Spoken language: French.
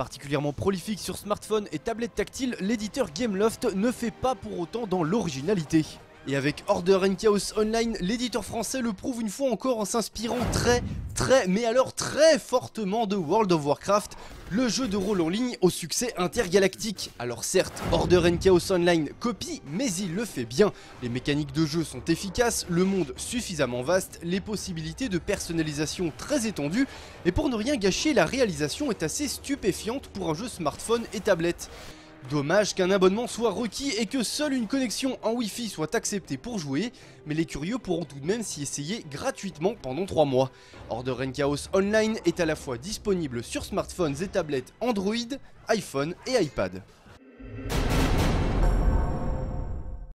Particulièrement prolifique sur smartphone et tablette tactile, l'éditeur Gameloft ne fait pas pour autant dans l'originalité. Et avec Order and Chaos Online, l'éditeur français le prouve une fois encore en s'inspirant très, très, mais alors très fortement de World of Warcraft, le jeu de rôle en ligne au succès intergalactique. Alors certes, Order and Chaos Online copie, mais il le fait bien. Les mécaniques de jeu sont efficaces, le monde suffisamment vaste, les possibilités de personnalisation très étendues, et pour ne rien gâcher, la réalisation est assez stupéfiante pour un jeu smartphone et tablette. Dommage qu'un abonnement soit requis et que seule une connexion en Wi-Fi soit acceptée pour jouer, mais les curieux pourront tout de même s'y essayer gratuitement pendant 3 mois. Order and Chaos Online est à la fois disponible sur smartphones et tablettes Android, iPhone et iPad.